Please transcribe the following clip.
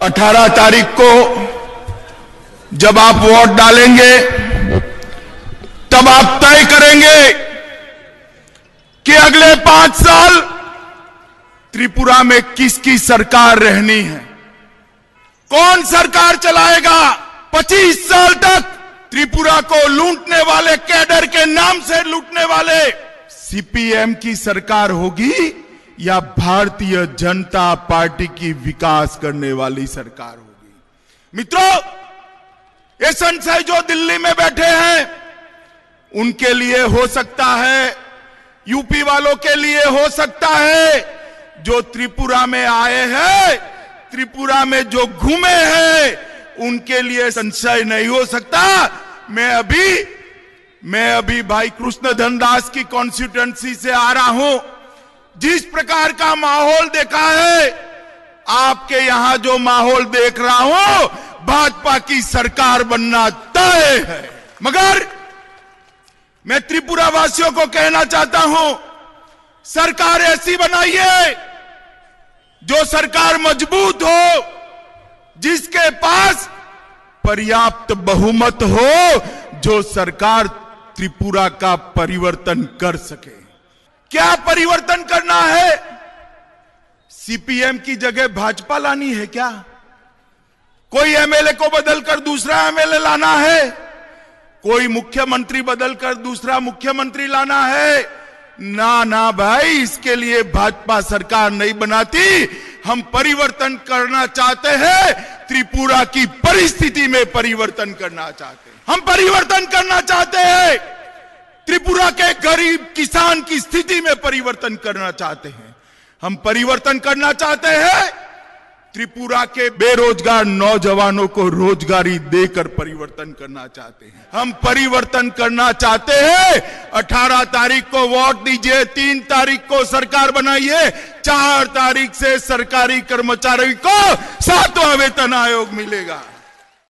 18 तारीख को जब आप वोट डालेंगे, तब आप तय करेंगे कि अगले पाँच साल त्रिपुरा में किसकी सरकार रहनी है। कौन सरकार चलाएगा? 25 साल तक त्रिपुरा को लूटने वाले, कैडर के नाम से लूटने वाले, सीपीएम की सरकार होगी या भारतीय जनता पार्टी की विकास करने वाली सरकार होगी। मित्रों, ये संशय जो दिल्ली में बैठे हैं, उनके लिए हो सकता है, यूपी वालों के लिए हो सकता है, जो त्रिपुरा में आए हैं, त्रिपुरा में जो घूमे हैं, उनके लिए संशय नहीं हो सकता। मैं अभी मैं अभी भाई कृष्ण धनदास की कॉन्स्टिट्युएंसी से आ रहा हूँ। जिस प्रकार का माहौल देखा है, आपके यहाँ जो माहौल देख रहा हूँ, भाजपा की सरकार बनना तय है। मगर मैं त्रिपुरा वासियों को कहना चाहता हूँ, सरकार ऐसी बनाइए जो सरकार मज़बूत हो, जिसके पास पर्याप्त बहुमत हो, जो सरकार त्रिपुरा का परिवर्तन कर सके। क्या परिवर्तन करना है? सीपीएम की जगह भाजपा लानी है क्या? कोई एमएलए को बदलकर दूसरा एमएलए लाना है? कोई मुख्यमंत्री बदलकर दूसरा मुख्यमंत्री लाना है? ना ना भाई, इसके लिए भाजपा सरकार नहीं बनाती। हम परिवर्तन करना चाहते हैं, त्रिपुरा की परिस्थिति में परिवर्तन करना चाहते हैं। हम परिवर्तन करना चाहते हैं। त्रिपुरा के गरीब किसान की स्थिति में परिवर्तन करना चाहते हैं। हम परिवर्तन करना चाहते हैं। त्रिपुरा के बेरोजगार नौजवानों को रोजगारी देकर परिवर्तन करना चाहते हैं। हम परिवर्तन करना चाहते हैं। 18 तारीख को वोट दीजिए, तीन तारीख को सरकार बनाइए, चार तारीख से सरकारी कर्मचारी को सातवां वेतन आयोग मिलेगा।